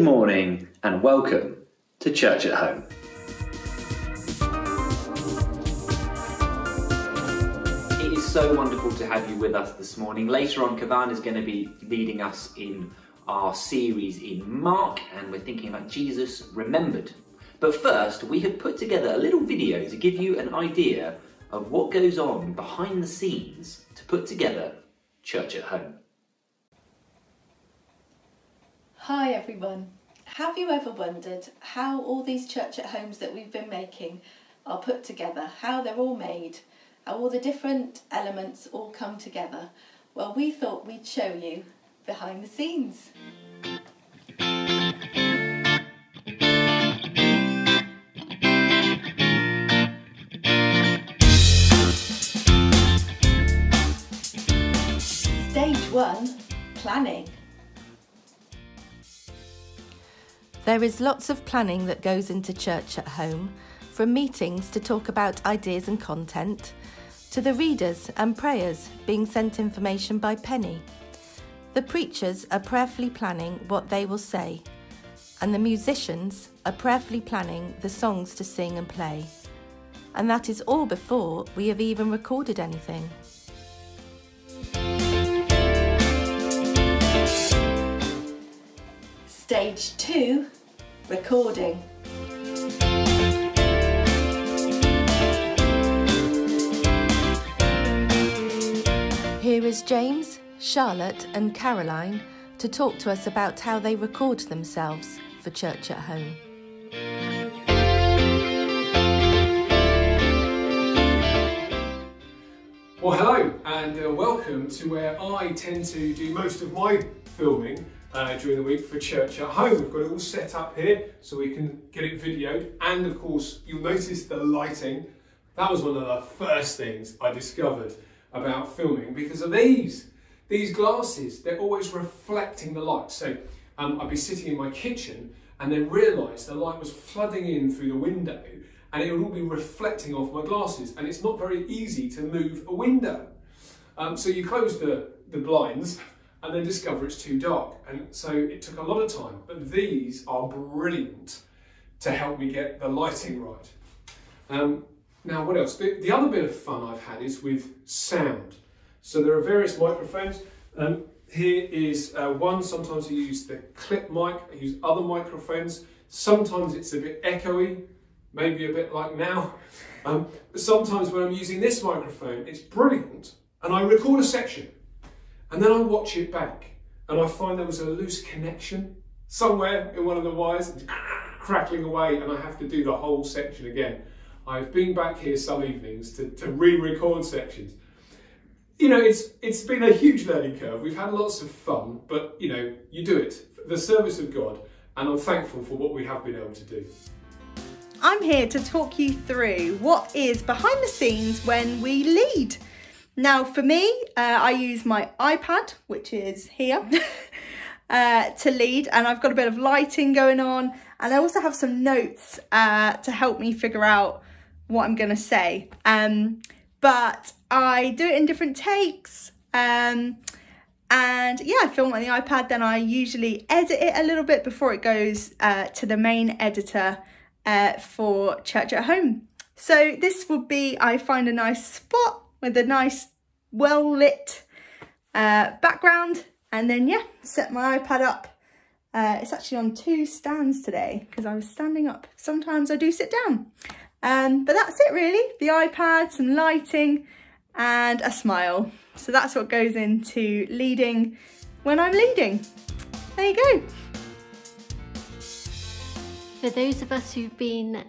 Hello, good morning, and welcome to Church at Home. It is so wonderful to have you with us this morning. Later on, Kavan is going to be leading us in our series in Mark, and we're thinking about Jesus remembered. But first, we have put together a little video to give you an idea of what goes on behind the scenes to put together Church at Home. Hi everyone. Have you ever wondered how all these church at homes that we've been making are put together, how they're all made, how all the different elements all come together? Well, we thought we'd show you behind the scenes. Stage one, planning. There is lots of planning that goes into church at home, from meetings to talk about ideas and content, to the readers and prayers being sent information by Penny. The preachers are prayerfully planning what they will say, and the musicians are prayerfully planning the songs to sing and play. And that is all before we have even recorded anything. Stage two, recording. Here is James, Charlotte, and Caroline to talk to us about how they record themselves for church at home. Well, hello and uh, welcome to where I tend to do most of my filming uh, during the week for church at home. We've got it all set up here so we can get it videoed, and of course, you'll notice the lighting. That was one of the first things I discovered about filming because of these. These glasses, they're always reflecting the light. So um, I'd be sitting in my kitchen and then realise the light was flooding in through the window and it would all be reflecting off my glasses and it's not very easy to move a window. Um, so you close the, the blinds and then discover it's too dark. And so it took a lot of time, but these are brilliant to help me get the lighting right. Um, now, what else? The, the, other bit of fun I've had is with sound. So there are various microphones. Um, here is uh, one, sometimes I use the clip mic, I use other microphones. Sometimes it's a bit echoey, maybe a bit like now. Um, sometimes when I'm using this microphone, it's brilliant. And I record a section and then I watch it back and I find there was a loose connection somewhere in one of the wires, crackling away, and I have to do the whole section again. I've been back here some evenings to, to re-record sections. You know, it's it's been a huge learning curve. We've had lots of fun, but you know, you do it the service of God, and I'm thankful for what we have been able to do. I'm here to talk you through what is behind the scenes when we lead. Now, for me, uh, I use my iPad, which is here, uh, to lead, and I've got a bit of lighting going on, and I also have some notes uh, to help me figure out what I'm going to say. Um, but I do it in different takes. Um, and yeah, I film on the iPad, then I usually edit it a little bit before it goes uh, to the main editor uh, for Church at Home. So this would be, I find a nice spot with a nice well lit uh, background and then yeah, set my iPad up. Uh, it's actually on two stands today because I was standing up. Sometimes I do sit down. Um, but that's it really, the iPad, some lighting and a smile. So that's what goes into leading when I'm leading. There you go. For those of us who've been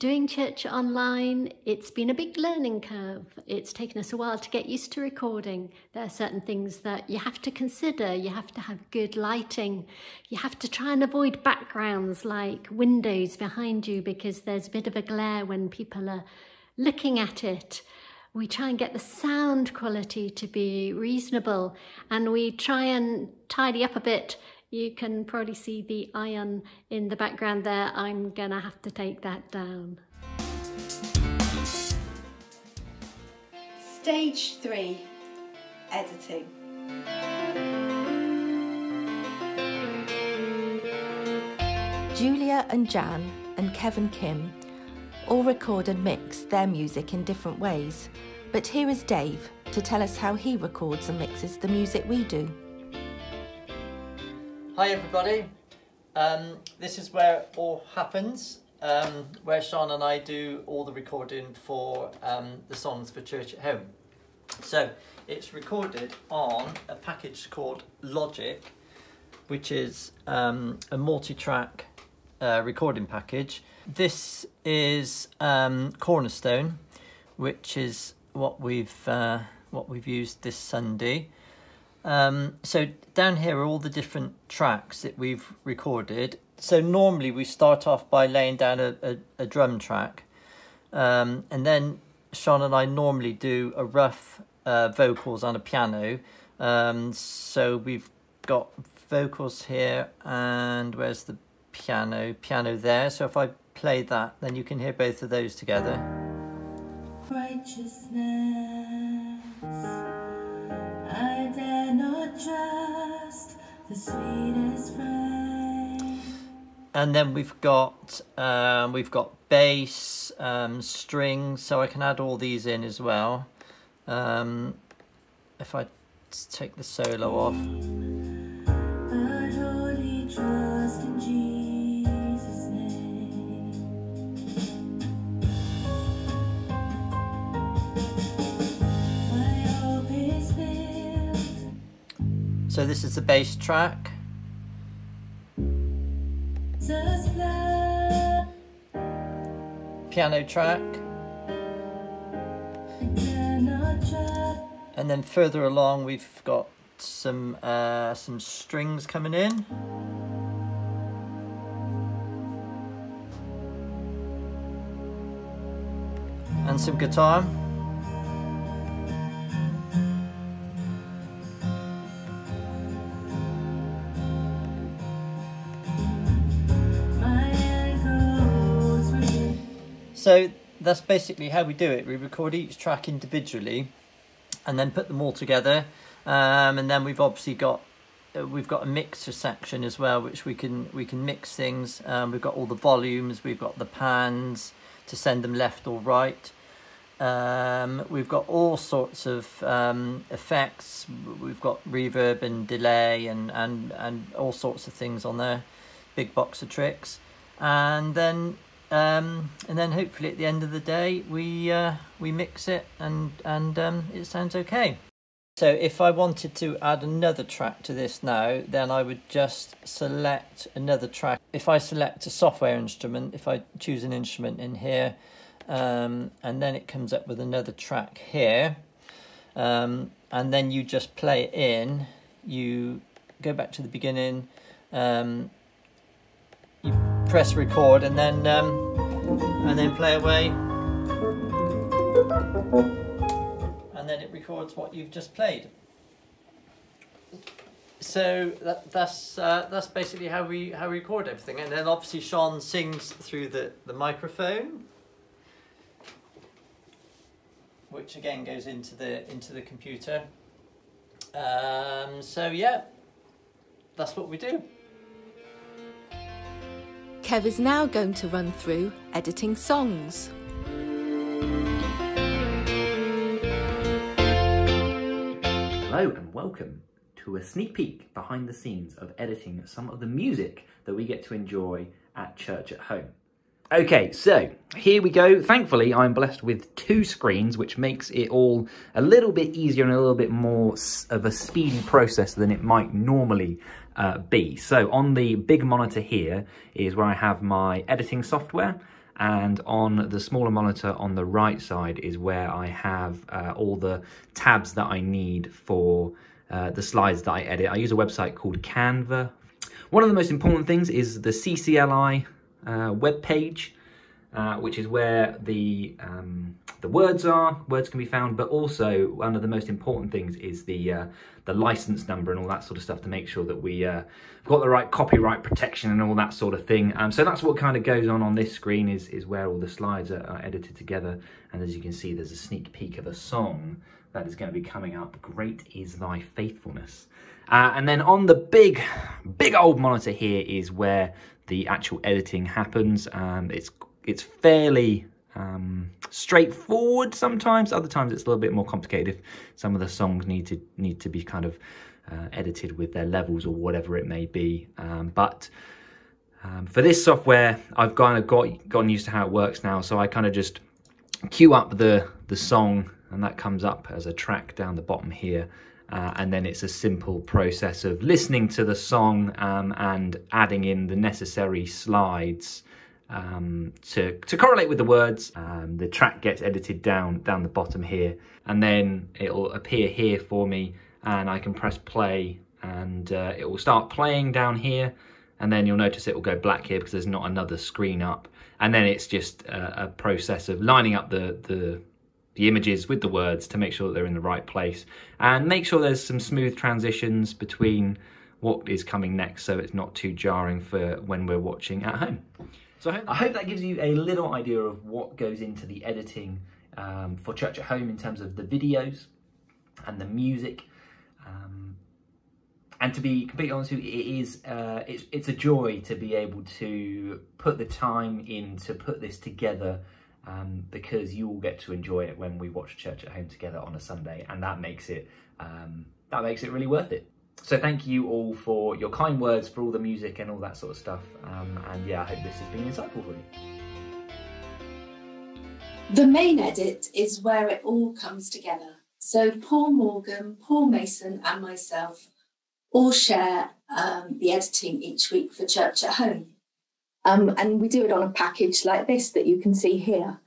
doing church online, it's been a big learning curve. It's taken us a while to get used to recording. There are certain things that you have to consider. You have to have good lighting. You have to try and avoid backgrounds like windows behind you because there's a bit of a glare when people are looking at it. We try and get the sound quality to be reasonable and we try and tidy up a bit you can probably see the iron in the background there. I'm gonna have to take that down. Stage three, editing. Julia and Jan and Kevin Kim all record and mix their music in different ways, but here is Dave to tell us how he records and mixes the music we do. Hi everybody, um, this is where it all happens, um, where Sean and I do all the recording for um, the songs for Church at Home. So it's recorded on a package called Logic, which is um, a multi-track uh, recording package. This is um, Cornerstone, which is what we've uh, what we've used this Sunday. Um, so down here are all the different tracks that we've recorded. So normally we start off by laying down a, a, a drum track, um, and then Sean and I normally do a rough uh, vocals on a piano. Um, so we've got vocals here, and where's the piano? Piano there. So if I play that, then you can hear both of those together. Righteousness, trust the sweetest frame. and then we've got um, we've got bass, um, strings, so I can add all these in as well. Um, if I take the solo off, so this is the bass track. Piano track, and then further along we've got some uh, some strings coming in. And some guitar. So that's basically how we do it. We record each track individually, and then put them all together. Um, and then we've obviously got uh, we've got a mixer section as well, which we can we can mix things. Um, we've got all the volumes. We've got the pans to send them left or right. Um, we've got all sorts of um, effects. We've got reverb and delay and, and, and all sorts of things on there. Big box of tricks. And then um, and then hopefully at the end of the day we uh, we mix it and and um, it sounds okay. So if I wanted to add another track to this now, then I would just select another track. If I select a software instrument, if I choose an instrument in here, um, and then it comes up with another track here, um, and then you just play it in, you go back to the beginning, um, you press record, and then um, and then play away and then it records what you've just played. So that, that's uh, that's basically how we how we record everything, and then obviously Sean sings through the, the microphone, which again goes into the into the computer. Um, so yeah, that's what we do. Kev is now going to run through editing songs. Hello and welcome to a sneak peek behind the scenes of editing some of the music that we get to enjoy at church at home. Okay, so here we go. Thankfully, I'm blessed with two screens, which makes it all a little bit easier and a little bit more of a speedy process than it might normally uh, be. So on the big monitor here is where I have my editing software and on the smaller monitor on the right side is where I have uh, all the tabs that I need for uh, the slides that I edit. I use a website called Canva. One of the most important things is the CCLI uh, web page, uh, which is where the um, the words are. Words can be found, but also one of the most important things is the uh, the license number and all that sort of stuff to make sure that we uh, got the right copyright protection and all that sort of thing. Um, so that's what kind of goes on on this screen is is where all the slides are, are edited together. And as you can see, there's a sneak peek of a song that is going to be coming up. Great is thy faithfulness. Uh, and then on the big, big old monitor here is where the actual editing happens. Um, it's it's fairly um, straightforward sometimes. Other times it's a little bit more complicated. If some of the songs need to need to be kind of uh, edited with their levels or whatever it may be. Um, but um, for this software, I've kind of got gotten used to how it works now. So I kind of just queue up the the song, and that comes up as a track down the bottom here. Uh, and then it's a simple process of listening to the song um, and adding in the necessary slides um, to to correlate with the words. Um, the track gets edited down down the bottom here, and then it'll appear here for me, and I can press play, and uh, it will start playing down here, and then you'll notice it will go black here because there's not another screen up, and then it's just a, a process of lining up the the the images with the words to make sure that they're in the right place and make sure there's some smooth transitions between what is coming next so it's not too jarring for when we're watching at home. So I hope, I hope that gives you a little idea of what goes into the editing um, for Church at Home in terms of the videos and the music. Um, and to be completely honest with you, it is uh, it's, it's a joy to be able to put the time in to put this together um, because you will get to enjoy it when we watch Church at Home together on a Sunday, and that makes it um, that makes it really worth it. So thank you all for your kind words, for all the music and all that sort of stuff. Um, and yeah, I hope this has been insightful for you. The main edit is where it all comes together. So Paul Morgan, Paul Mason, and myself all share um, the editing each week for Church at Home. Um, and we do it on a package like this that you can see here.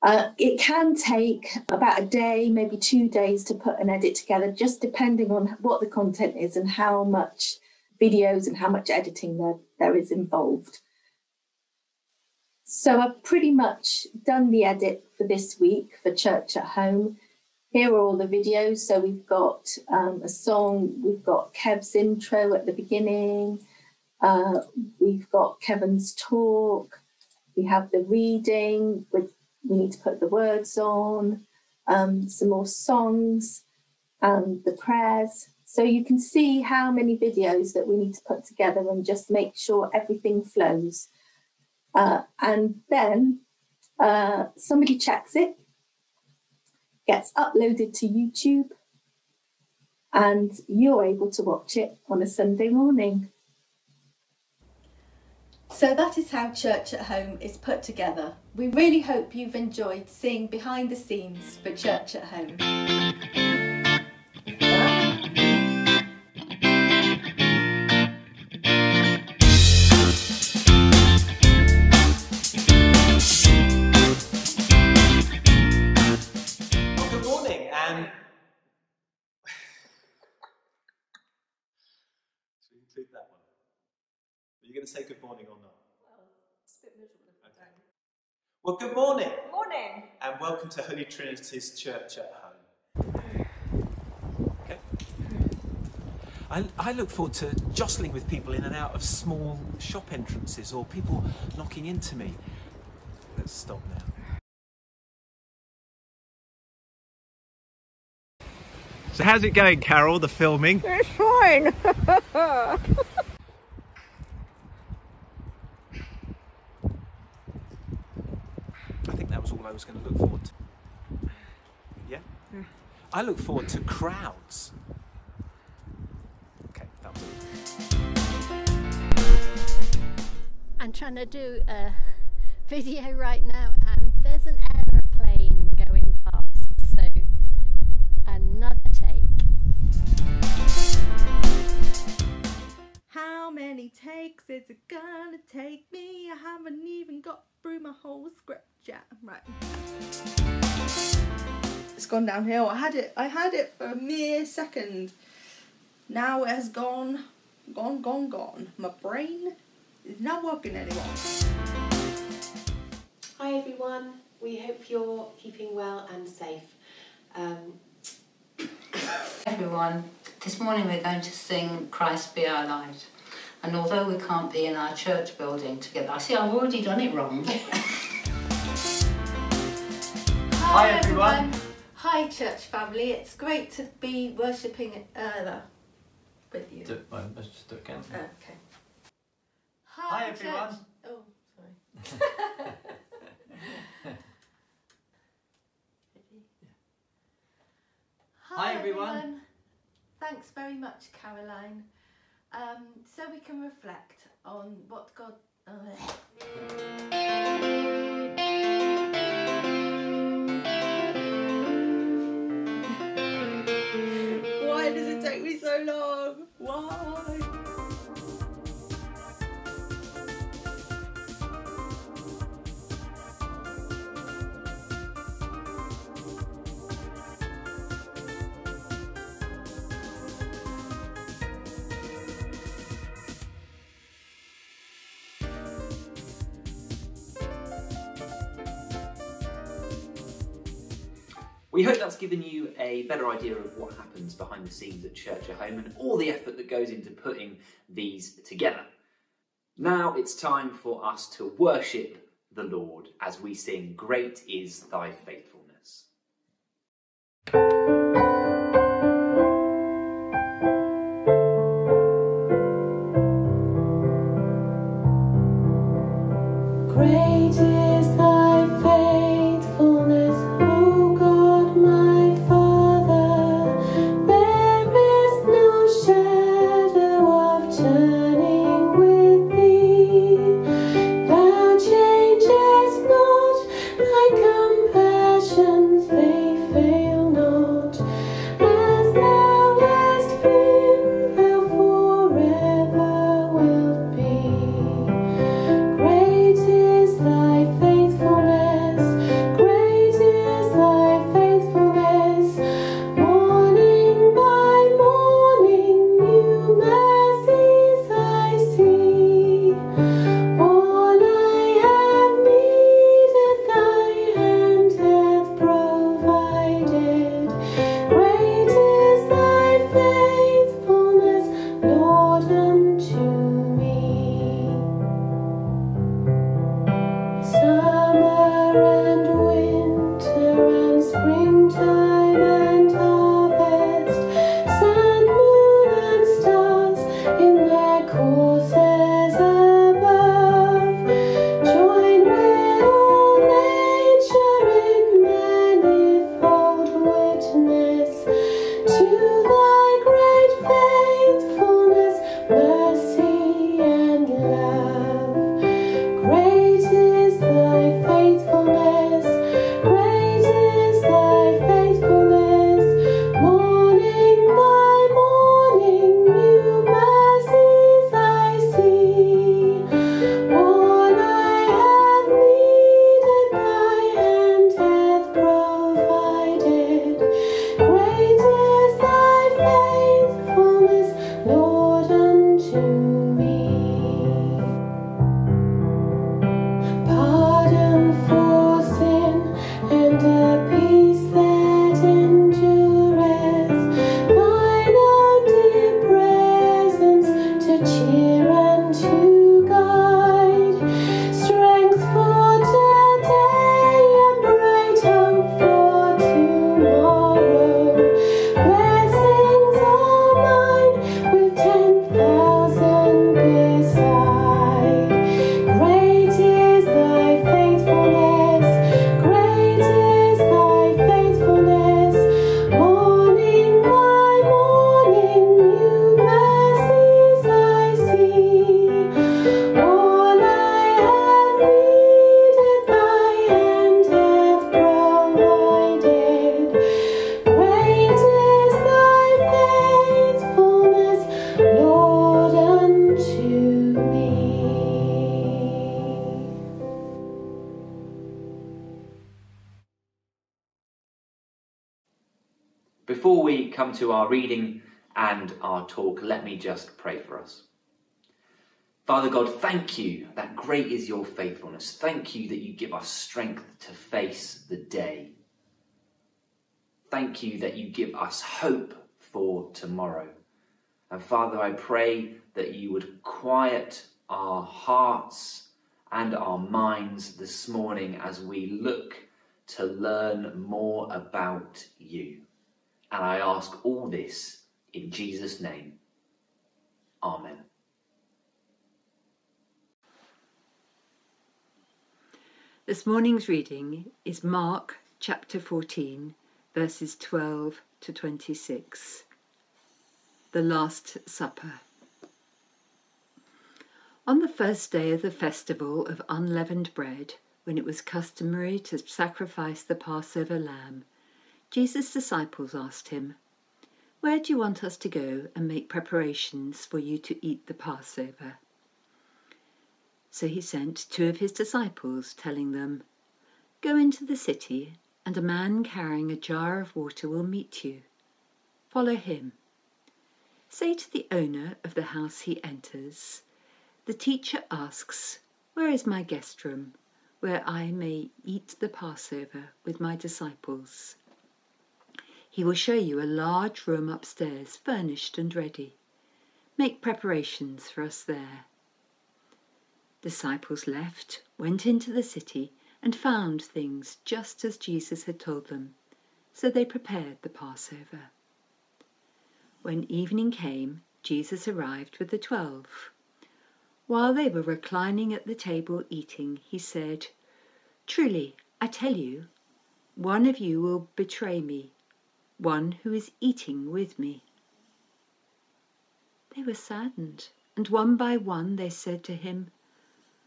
Uh, it can take about a day, maybe two days to put an edit together, just depending on what the content is and how much videos and how much editing there, there is involved. So I've pretty much done the edit for this week for Church at Home. Here are all the videos. So we've got um, a song, we've got Kev's intro at the beginning, uh, we've got Kevin's talk, we have the reading, with, we need to put the words on, um, some more songs, and the prayers. So you can see how many videos that we need to put together and just make sure everything flows. Uh, and then uh, somebody checks it, gets uploaded to YouTube, and you're able to watch it on a Sunday morning. So that is how Church at Home is put together. We really hope you've enjoyed seeing behind the scenes for Church at Home. Going to say good morning or not? Okay. Well, good morning, Morning. and welcome to Holy Trinity's Church at Home. Okay. I, I look forward to jostling with people in and out of small shop entrances or people knocking into me. Let's stop now. So, how's it going, Carol, the filming? It's fine. I think that was all I was going to look forward to. Yeah? I look forward to crowds. Okay, that was it. I'm trying to do a video right now, and there's an aeroplane many takes is it gonna take me? I haven't even got through my whole script yet. Right. It's gone downhill. I had it I had it for a mere second. Now it has gone gone, gone, gone. My brain is not working anymore. Hi everyone, we hope you're keeping well and safe. Um, everyone. This morning we're going to sing Christ Be Our Light. And although we can't be in our church building together, I see I've already done it wrong. Hi, everyone. Hi Hi, church family. It's great to be worshipping uh, with you. Do, well, let's just do it again. Okay. Hi, everyone. church- Oh, sorry. Hi, everyone. Thanks very much, Caroline. Um, so we can reflect on what God. Why does it take me so long? Why? We hope that's given you a better idea of what happens behind the scenes at Church at Home and all the effort that goes into putting these together. Now it's time for us to worship the Lord as we sing, Great is Thy Faithfulness. Our reading and our talk, let me just pray for us. Father God, thank you that great is your faithfulness. Thank you that you give us strength to face the day. Thank you that you give us hope for tomorrow. And Father, I pray that you would quiet our hearts and our minds this morning as we look to learn more about you. And I ask all this in Jesus' name. Amen. This morning's reading is Mark chapter 14, verses 12 to 26. The Last Supper. On the first day of the festival of unleavened bread, when it was customary to sacrifice the Passover lamb, Jesus' disciples asked him, Where do you want us to go and make preparations for you to eat the Passover? So he sent two of his disciples, telling them, Go into the city, and a man carrying a jar of water will meet you. Follow him. Say to the owner of the house he enters, The teacher asks, Where is my guest room, where I may eat the Passover with my disciples? He will show you a large room upstairs, furnished and ready. Make preparations for us there. Disciples left, went into the city, and found things just as Jesus had told them. So they prepared the Passover. When evening came, Jesus arrived with the twelve. While they were reclining at the table eating, he said, Truly, I tell you, one of you will betray me, one who is eating with me. They were saddened, and one by one they said to him,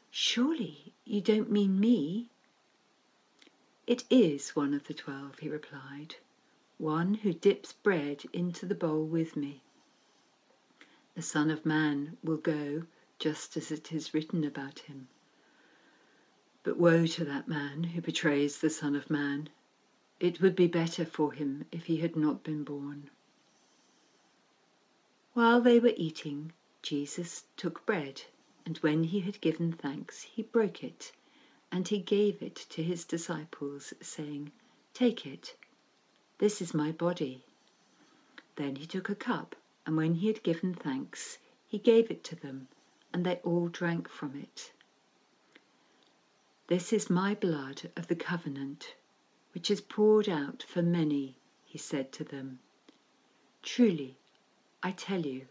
Surely you don't mean me? It is one of the twelve, he replied, one who dips bread into the bowl with me. The Son of Man will go just as it is written about him. But woe to that man who betrays the Son of Man. It would be better for him if he had not been born. While they were eating, Jesus took bread and when he had given thanks, he broke it, and he gave it to his disciples, saying, Take it, this is my body. Then he took a cup, and when he had given thanks, he gave it to them, and they all drank from it. This is my blood of the covenant, which is poured out for many, he said to them. Truly, I tell you,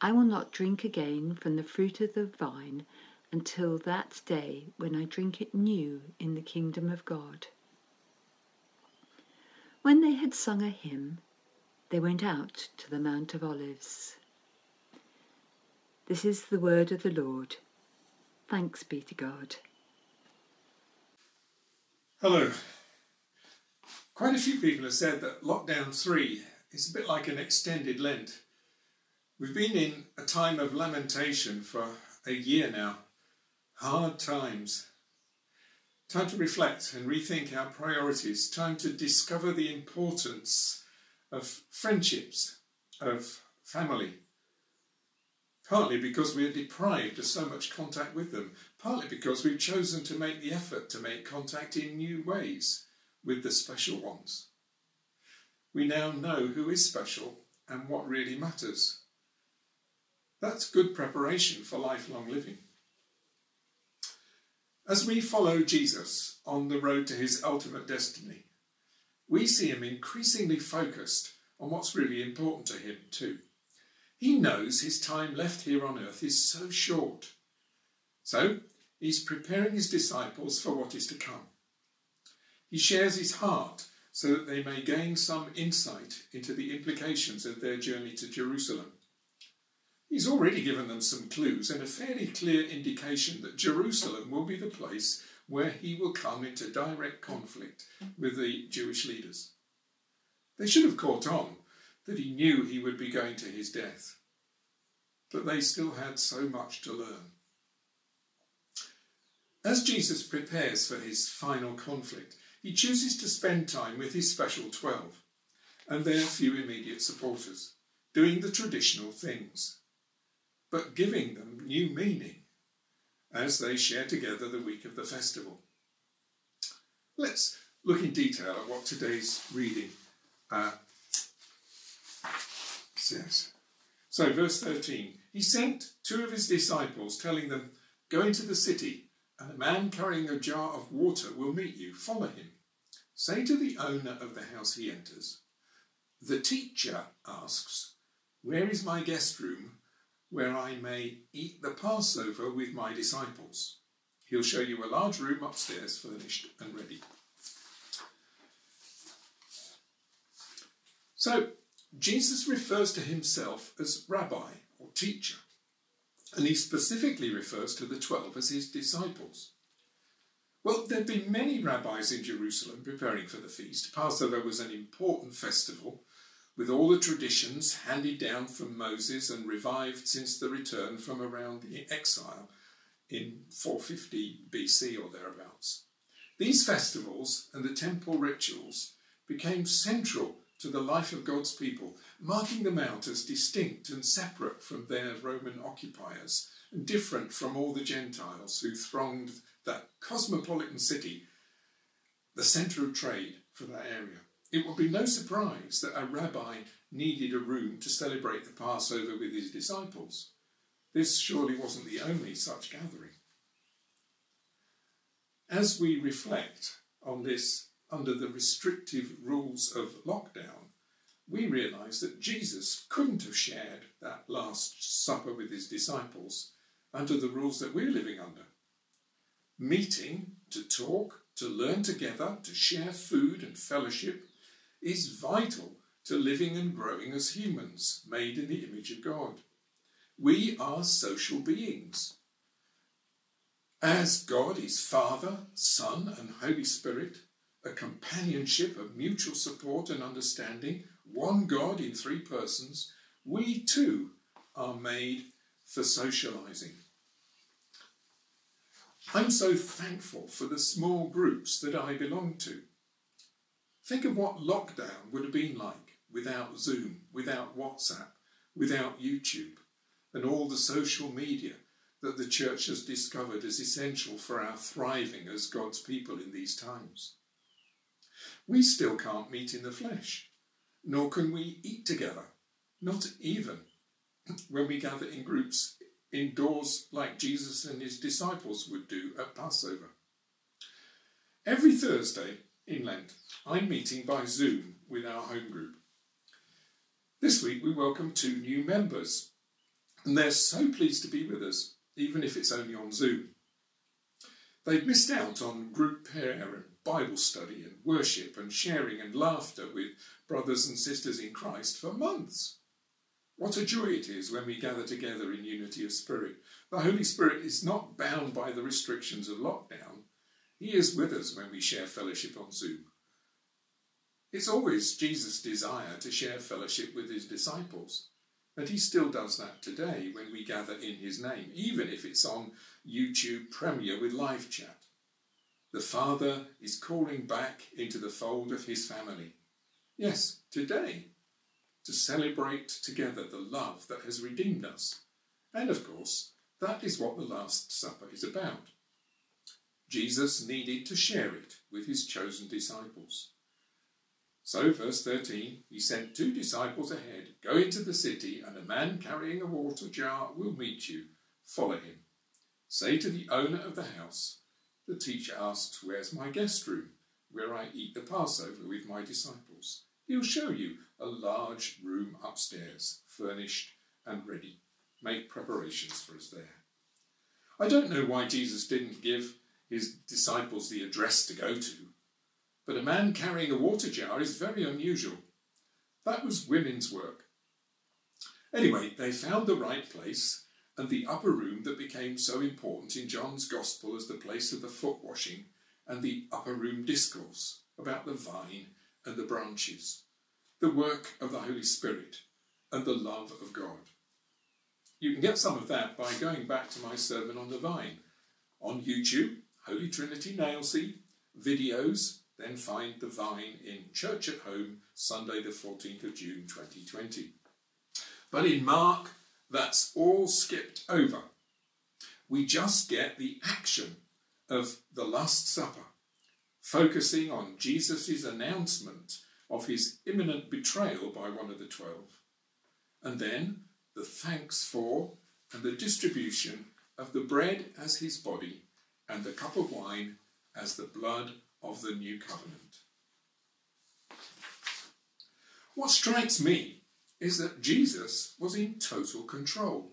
I will not drink again from the fruit of the vine until that day when I drink it new in the kingdom of God. When they had sung a hymn, they went out to the Mount of Olives. This is the word of the Lord. Thanks be to God. Hello. Quite a few people have said that lockdown three is a bit like an extended Lent. We've been in a time of lamentation for a year now. Hard times. Time to reflect and rethink our priorities. Time to discover the importance of friendships, of family. Partly because we are deprived of so much contact with them. Partly because we've chosen to make the effort to make contact in new ways with the special ones. We now know who is special and what really matters. That's good preparation for lifelong living. As we follow Jesus on the road to his ultimate destiny, we see him increasingly focused on what's really important to him too. He knows his time left here on earth is so short. So he's preparing his disciples for what is to come. He shares his heart so that they may gain some insight into the implications of their journey to Jerusalem. He's already given them some clues and a fairly clear indication that Jerusalem will be the place where he will come into direct conflict with the Jewish leaders. They should have caught on that he knew he would be going to his death, but they still had so much to learn. As Jesus prepares for his final conflict, he chooses to spend time with his special twelve and their few immediate supporters, doing the traditional things but giving them new meaning as they share together the week of the festival. Let's look in detail at what today's reading uh, says. So, verse 13 He sent two of his disciples, telling them, Go into the city, and a man carrying a jar of water will meet you. Follow him. Say to the owner of the house he enters, The teacher asks, Where is my guest room where I may eat the Passover with my disciples? He'll show you a large room upstairs, furnished and ready. So, Jesus refers to himself as rabbi or teacher, and he specifically refers to the twelve as his disciples. Well, there'd been many rabbis in Jerusalem preparing for the feast. Passover was an important festival with all the traditions handed down from Moses and revived since the return from around the exile in 450 BC or thereabouts. These festivals and the temple rituals became central to the life of God's people, marking them out as distinct and separate from their Roman occupiers, and different from all the Gentiles who thronged that cosmopolitan city, the centre of trade for that area. It would be no surprise that a rabbi needed a room to celebrate the Passover with his disciples. This surely wasn't the only such gathering. As we reflect on this under the restrictive rules of lockdown, we realise that Jesus couldn't have shared that Last Supper with his disciples under the rules that we're living under. Meeting to talk, to learn together, to share food and fellowship is vital to living and growing as humans made in the image of God. We are social beings. As God is Father, Son, and Holy Spirit, a companionship of mutual support and understanding, one God in three persons, we too are made for socializing. I'm so thankful for the small groups that I belong to. Think of what lockdown would have been like without Zoom, without WhatsApp, without YouTube, and all the social media that the church has discovered as essential for our thriving as God's people in these times. We still can't meet in the flesh, nor can we eat together, not even when we gather in groups indoors like Jesus and his disciples would do at Passover. Every Thursday in Lent, I'm meeting by Zoom with our home group. This week we welcome two new members, and they're so pleased to be with us, even if it's only on Zoom. They've missed out on group prayer Bible study and worship and sharing and laughter with brothers and sisters in Christ for months. What a joy it is when we gather together in unity of spirit. The Holy Spirit is not bound by the restrictions of lockdown. He is with us when we share fellowship on Zoom. It's always Jesus' desire to share fellowship with his disciples. And he still does that today when we gather in his name, even if it's on YouTube Premiere with live chat. The Father is calling back into the fold of his family. Yes, today, to celebrate together the love that has redeemed us. And of course, that is what the Last Supper is about. Jesus needed to share it with his chosen disciples. So, verse 13, he sent two disciples ahead. Go into the city, and a man carrying a water jar will meet you. Follow him. Say to the owner of the house, The teacher asks, Where's my guest room, where I eat the Passover with my disciples? He'll show you a large room upstairs, furnished and ready. Make preparations for us there. I don't know why Jesus didn't give his disciples the address to go to, but a man carrying a water jar is very unusual. That was women's work. Anyway, they found the right place and the upper room that became so important in John's Gospel as the place of the foot washing and the upper room discourse about the vine and the branches, the work of the Holy Spirit and the love of God. You can get some of that by going back to my sermon on the vine on YouTube, Holy Trinity Nailsea, videos, then find the vine in Church at Home, Sunday the 14th of June 2020. But in Mark, that's all skipped over. We just get the action of the Last Supper, focusing on Jesus' announcement of his imminent betrayal by one of the twelve, and then the thanks for and the distribution of the bread as his body and the cup of wine as the blood of the new covenant. What strikes me is that Jesus was in total control.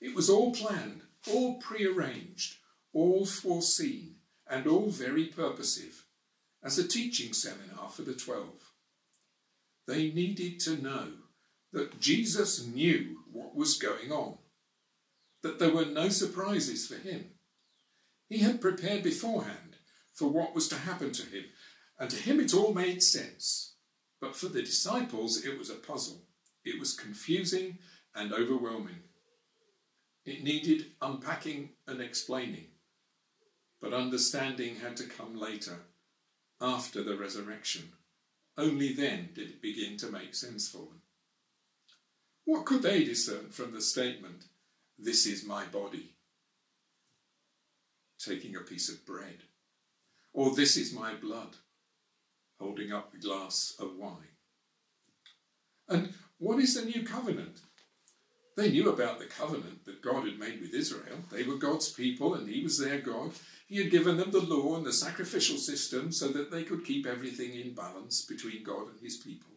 It was all planned, all prearranged, all foreseen, and all very purposive, as a teaching seminar for the twelve. They needed to know that Jesus knew what was going on, that there were no surprises for him. He had prepared beforehand for what was to happen to him, and to him it all made sense. But for the disciples, it was a puzzle. It was confusing and overwhelming. It needed unpacking and explaining. But understanding had to come later, after the resurrection. Only then did it begin to make sense for them. What could they discern from the statement, This is my body? Taking a piece of bread. Or, This is my blood? Holding up the glass of wine. And what is the new covenant? They knew about the covenant that God had made with Israel. They were God's people and He was their God. He had given them the law and the sacrificial system so that they could keep everything in balance between God and His people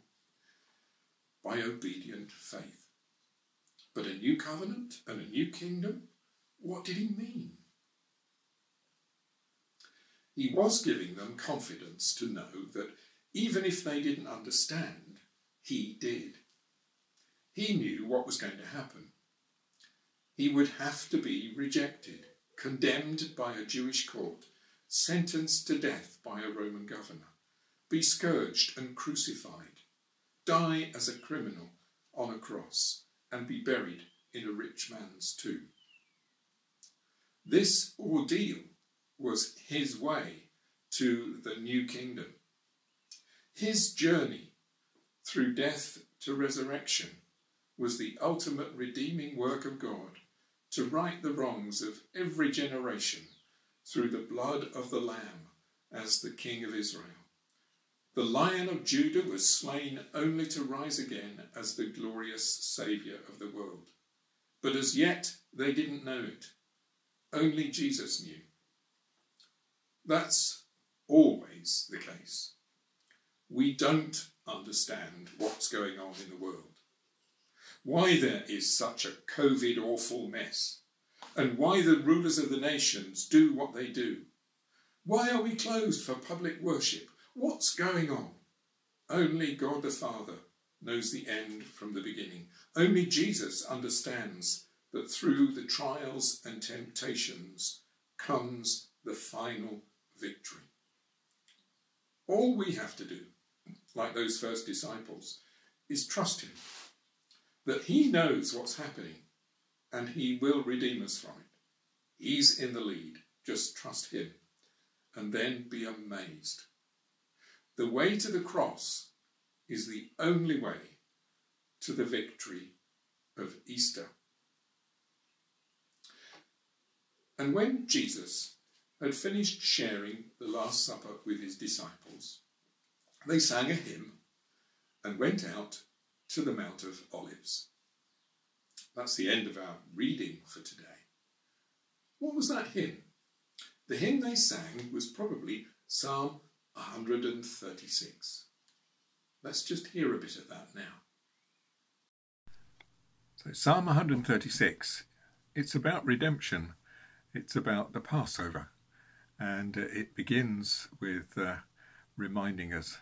by obedient faith. But a new covenant and a new kingdom, what did He mean? He was giving them confidence to know that even if they didn't understand, He did. He knew what was going to happen. He would have to be rejected, condemned by a Jewish court, sentenced to death by a Roman governor, be scourged and crucified, die as a criminal on a cross, and be buried in a rich man's tomb. This ordeal was his way to the new kingdom. His journey through death to resurrection was the ultimate redeeming work of God to right the wrongs of every generation through the blood of the Lamb as the King of Israel. The Lion of Judah was slain only to rise again as the glorious Saviour of the world. But as yet they didn't know it. Only Jesus knew. That's always the case. We don't understand what's going on in the world why there is such a COVID awful mess, and why the rulers of the nations do what they do. Why are we closed for public worship? What's going on? Only God the Father knows the end from the beginning. Only Jesus understands that through the trials and temptations comes the final victory. All we have to do, like those first disciples, is trust Him that He knows what's happening and He will redeem us from it. He's in the lead. Just trust Him and then be amazed. The way to the cross is the only way to the victory of Easter. And when Jesus had finished sharing the Last Supper with his disciples, they sang a hymn and went out to the Mount of Olives. That's the end of our reading for today. What was that hymn? The hymn they sang was probably Psalm 136. Let's just hear a bit of that now. So, Psalm 136, it's about redemption, it's about the Passover, and uh, it begins with uh, reminding us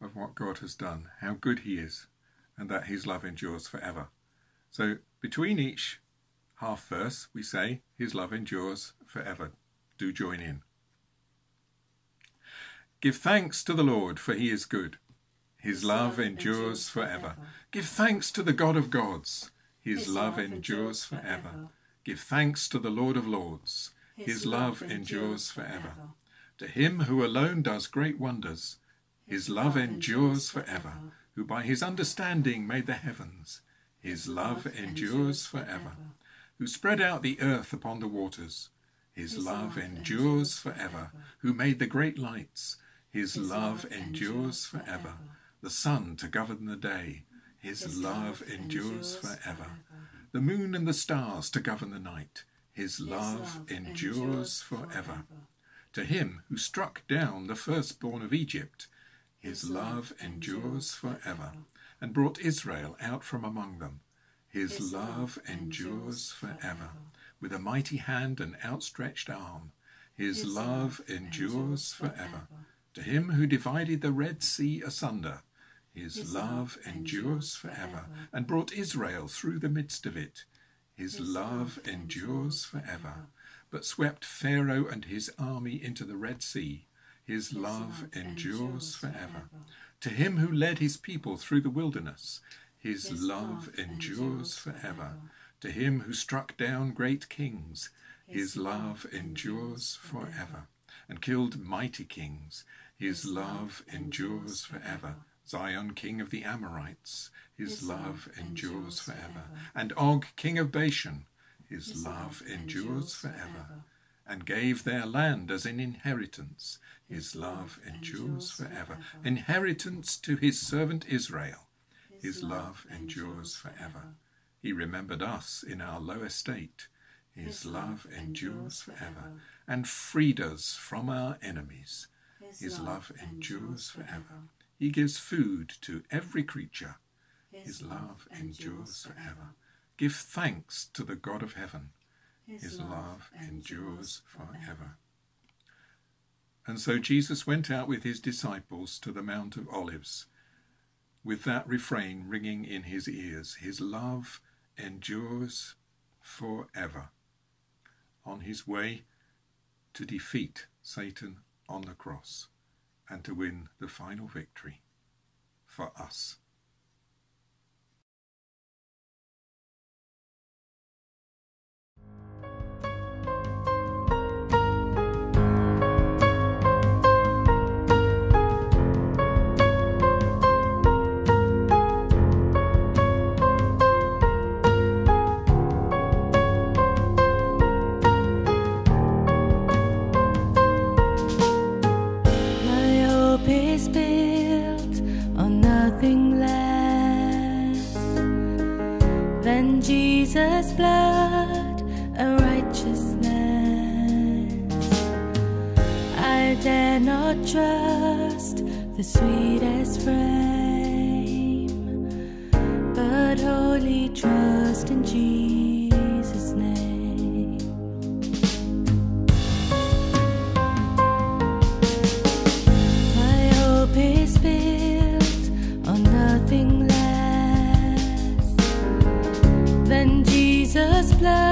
of what God has done, how good He is, and that his love endures forever. So between each half verse, we say, His love endures forever. Do join in. Give thanks to the Lord, for he is good. His, love, endures forever. Give thanks to the God of gods. His, love, endures forever. Give thanks to the Lord of lords. His, love endures forever. To him who alone does great wonders. His love endures forever who by his understanding made the heavens. His love endures forever. Who spread out the earth upon the waters. His love endures forever. Who made the great lights. His love endures forever. The sun to govern the day. His love endures forever. The moon and the stars to govern the night. His love endures forever. To him who struck down the firstborn of Egypt His love endures forever, and brought Israel out from among them. His love endures forever, with a mighty hand and outstretched arm. His love endures forever. To him who divided the Red Sea asunder, his love endures forever, and brought Israel through the midst of it. His love endures forever, but swept Pharaoh and his army into the Red Sea. His love endures forever. To him who led his people through the wilderness, his love endures forever. To him who struck down great kings, his love endures forever. And killed mighty kings, his love endures forever. Sihon, king of the Amorites, his love endures forever. And Og, king of Bashan, his love endures forever. And gave their land as an inheritance, his love endures forever. Inheritance to his servant Israel, his love endures forever. He remembered us in our low estate, his love endures forever. And freed us from our enemies, his love endures forever. He gives food to every creature. His love endures forever. Give thanks to the God of heaven. His love endures forever. And so Jesus went out with his disciples to the Mount of Olives, with that refrain ringing in his ears His love endures forever. On his way to defeat Satan on the cross and to win the final victory for us. Jesus' blood and righteousness. I dare not trust the sweetest frame, but wholly trust in Jesus' Jesus'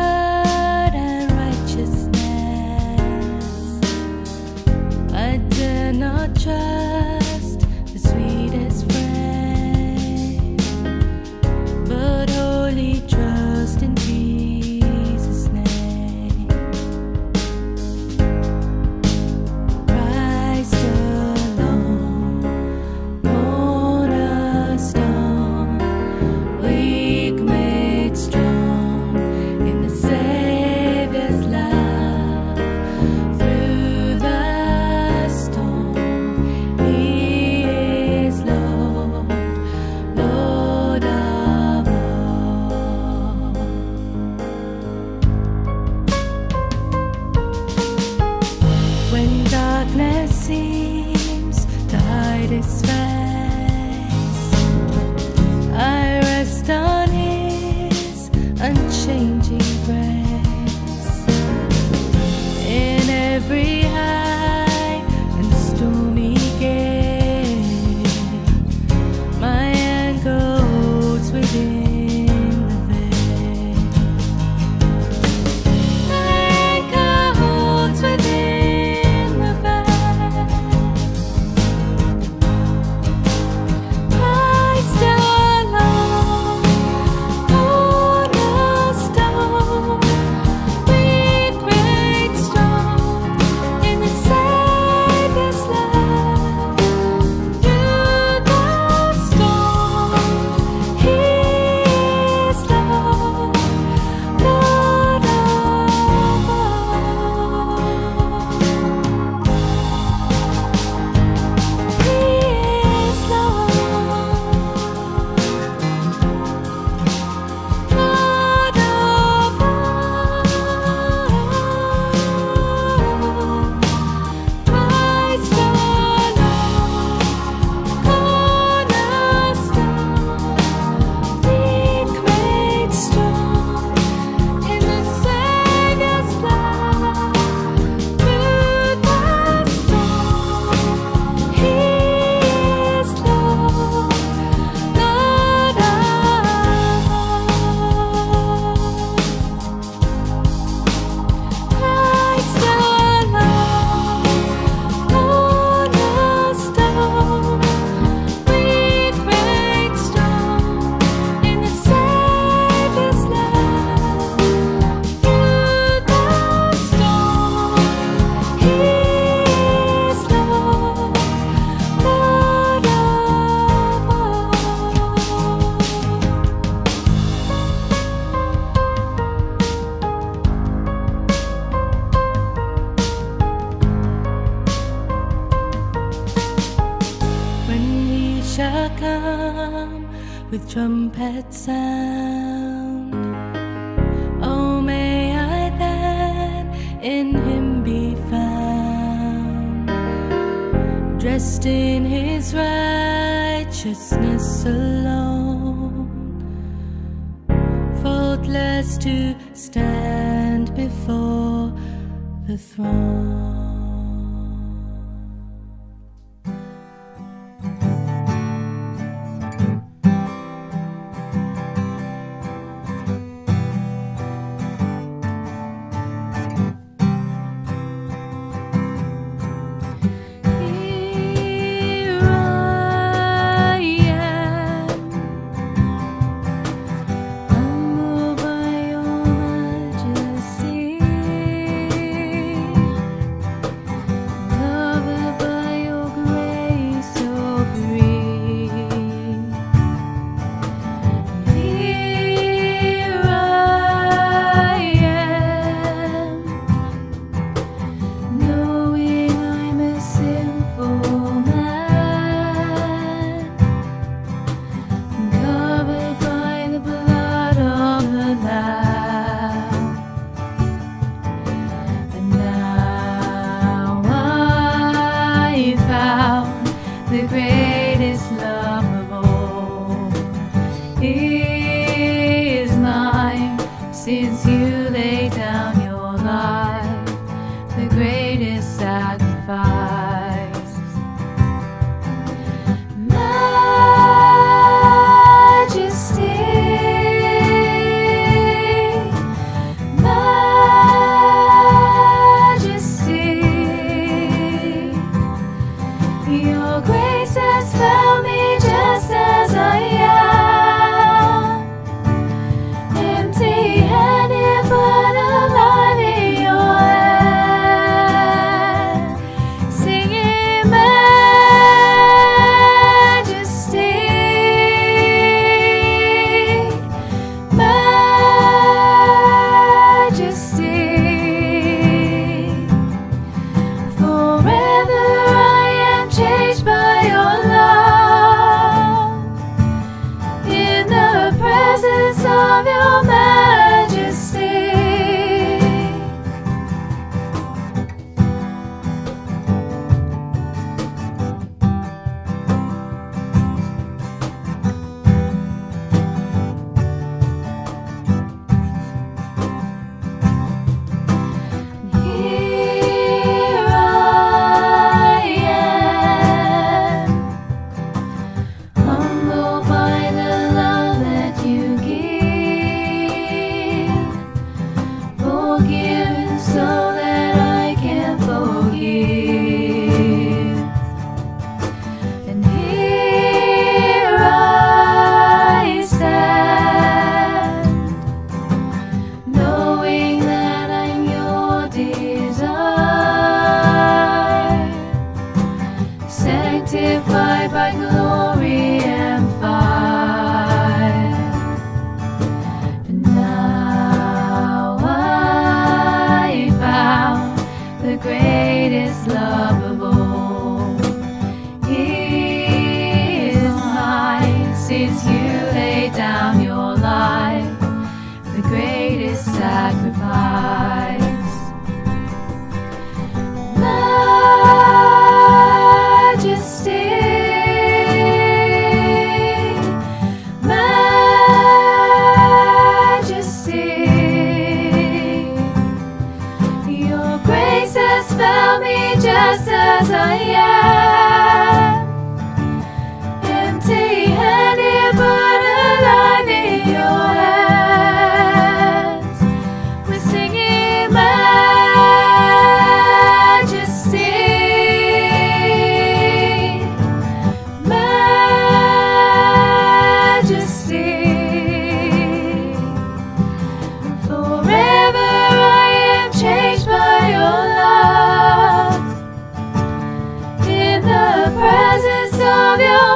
novio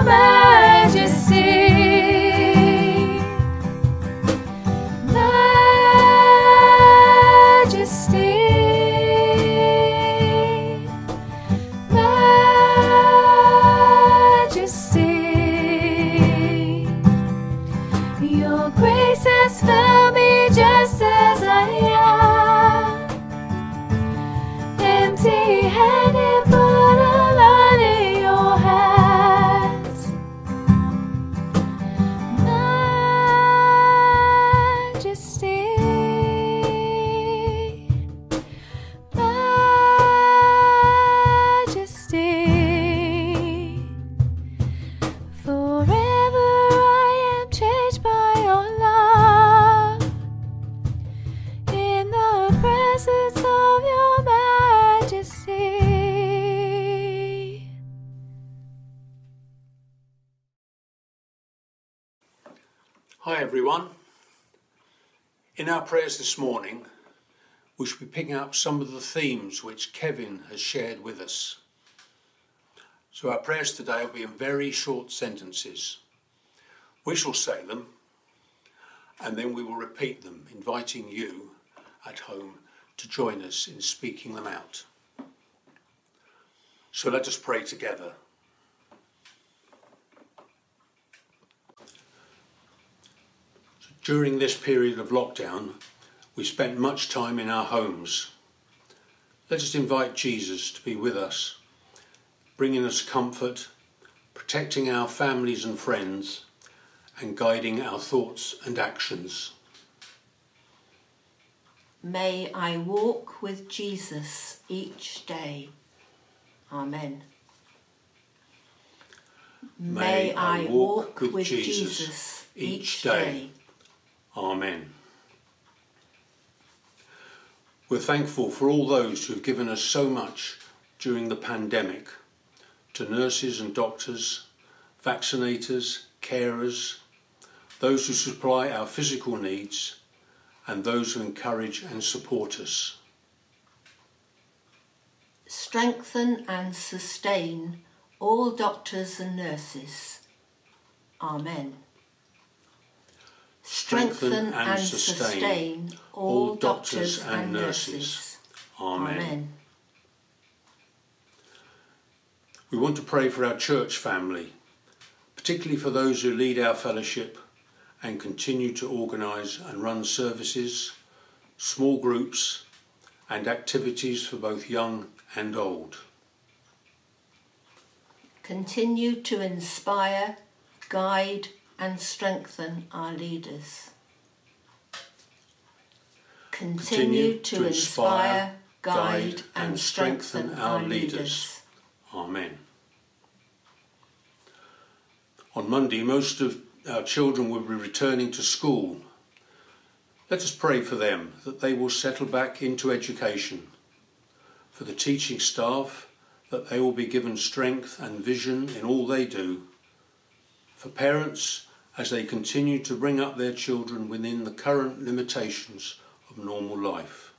our prayers this morning, we shall be picking up some of the themes which Kevin has shared with us. So our prayers today will be in very short sentences. We shall say them and then we will repeat them, inviting you at home to join us in speaking them out. So let us pray together. During this period of lockdown, we spent much time in our homes. Let us invite Jesus to be with us, bringing us comfort, protecting our families and friends, and guiding our thoughts and actions. May I walk with Jesus each day. Amen. May I walk with Jesus each day. Amen. We're thankful for all those who have given us so much during the pandemic to nurses and doctors, vaccinators, carers, those who supply our physical needs, and those who encourage and support us. Strengthen and sustain all doctors and nurses. Amen. Strengthen and sustain all doctors and nurses. Amen. We want to pray for our church family, particularly for those who lead our fellowship and continue to organise and run services, small groups, and activities for both young and old. Continue to inspire, guide, and strengthen our leaders. Continue to inspire, guide, and strengthen our leaders. Amen. On Monday, most of our children will be returning to school. Let us pray for them that they will settle back into education. For the teaching staff, that they will be given strength and vision in all they do. For parents, as they continue to bring up their children within the current limitations of normal life.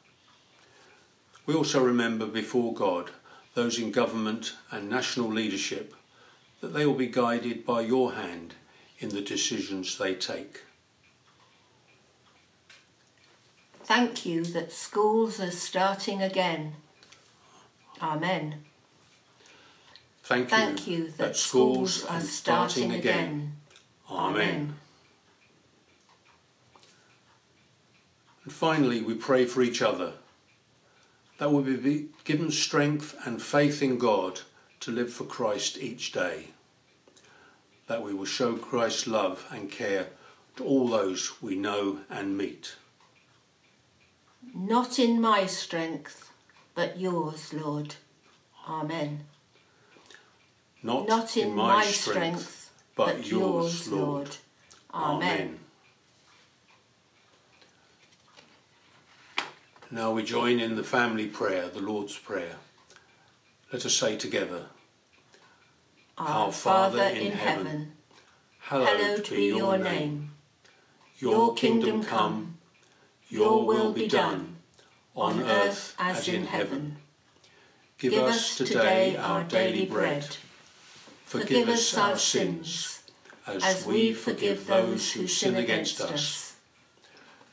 We also remember before God those in government and national leadership that they will be guided by your hand in the decisions they take. Thank you that schools are starting again. Amen. Thank you, Thank you that schools are starting again. Amen. And finally, we pray for each other that we be given strength and faith in God to live for Christ each day. That we will show Christ's love and care to all those we know and meet. Not in my strength, but yours, Lord. Amen. Not, Not in, in my, my strength, strength, but, but yours. Lord. Amen. Now we join in the family prayer, the Lord's Prayer. Let us say together, Our Father in heaven, hallowed be your name. Your kingdom come, your will be done, on earth as in heaven. Give us today our daily bread. Forgive us our sins, as we forgive those who sin against us.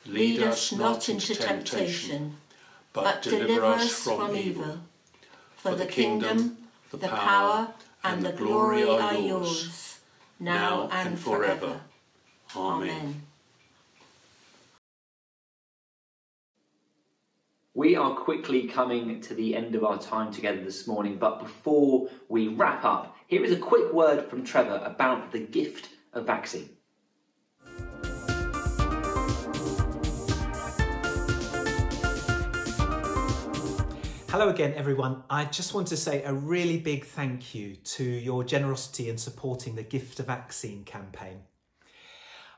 Lead us not into temptation, but deliver us from evil. For the kingdom, the power, and the glory are yours, now and forever. Amen. We are quickly coming to the end of our time together this morning, but before we wrap up, here is a quick word from Trevor about the gift of vaccine. Hello again, everyone. I just want to say a really big thank you to your generosity in supporting the Gift of Vaccine campaign.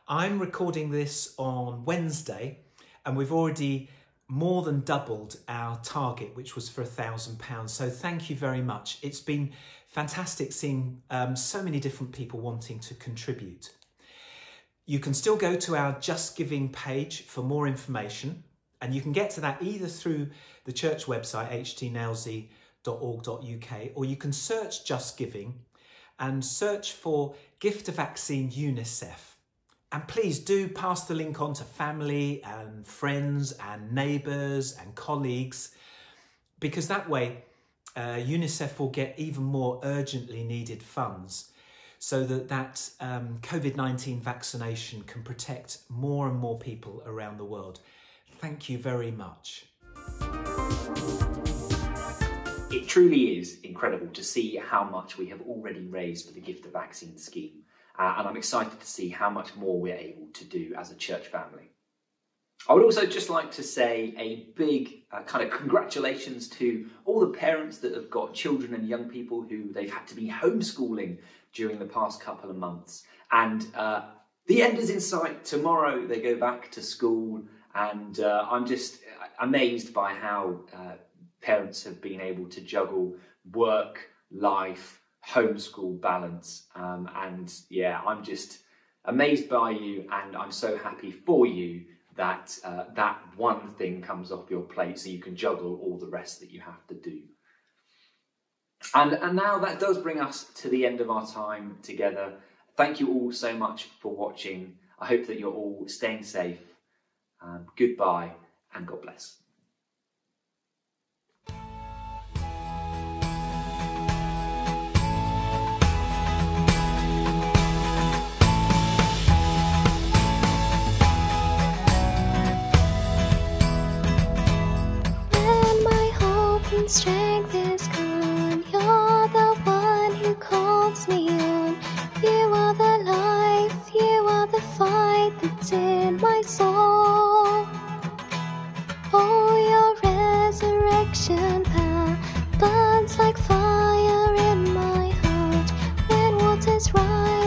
I'm recording this on Wednesday, and we've already more than doubled our target, which was for a thousand pounds. So thank you very much. It's been fantastic seeing um, so many different people wanting to contribute. You can still go to our Just Giving page for more information, and you can get to that either through the church website, htnailsea.org.uk, or you can search Just Giving and search for Gift of Vaccine UNICEF. And please do pass the link on to family and friends and neighbours and colleagues, because that way uh, UNICEF will get even more urgently needed funds so that that um, COVID-19 vaccination can protect more and more people around the world. Thank you very much. It truly is incredible to see how much we have already raised for the Gift of Vaccine scheme, uh, and I'm excited to see how much more we're able to do as a church family. I would also just like to say a big uh, kind of congratulations to all the parents that have got children and young people who they've had to be homeschooling during the past couple of months. And uh, the end is in sight. Tomorrow they go back to school, and uh, I'm just amazed by how uh, parents have been able to juggle work, life, homeschool balance. Um, and yeah, I'm just amazed by you, and I'm so happy for you that uh, that one thing comes off your plate so you can juggle all the rest that you have to do. And, and now that does bring us to the end of our time together. Thank you all so much for watching. I hope that you're all staying safe. Um, goodbye and God bless. Strength is gone, you're the one who calls me on. You are the life, you are the fight that's in my soul. Oh, your resurrection power burns like fire in my heart. When waters rise,